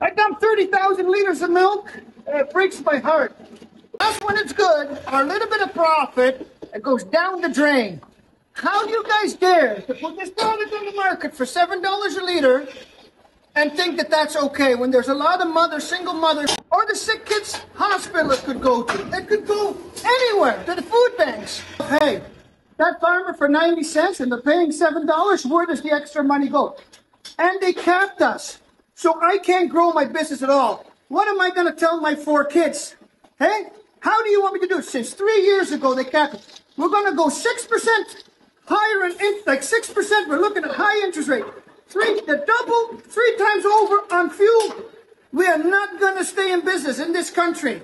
I dump 30,000 liters of milk, and it breaks my heart. That's when it's good. Our little bit of profit, it goes down the drain. How do you guys dare to put this product on the market for $7 a liter and think that that's okay when there's a lot of mothers, single mothers, or the sick kids hospital it could go to. It could go anywhere, to the food banks. Hey, that farmer for 90 cents and they're paying $7, where does the extra money go? And they capped us. So I can't grow my business at all. What am I going to tell my four kids? Hey, how do you want me to do it? Since three years ago, they capped it. We're going to go 6% higher in, like 6%. We're looking at high interest rate. Three, the double, three times over on fuel. We are not going to stay in business in this country.